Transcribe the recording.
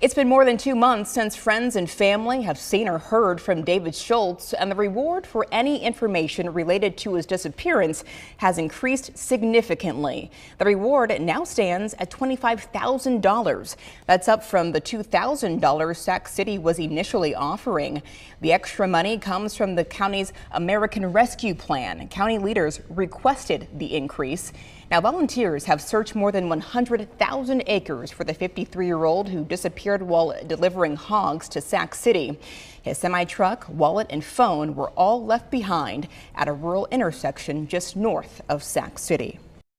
It's been more than two months since friends and family have seen or heard from David Schultz, and the reward for any information related to his disappearance has increased significantly. The reward now stands at $25,000. That's up from the $2,000 Sac City was initially offering. The extra money comes from the county's American Rescue Plan. County leaders requested the increase. Now, volunteers have searched more than 100,000 acres for the 53 year old who disappeared while delivering hogs to Sac City. His semi truck, wallet, and phone were all left behind at a rural intersection just north of Sac City.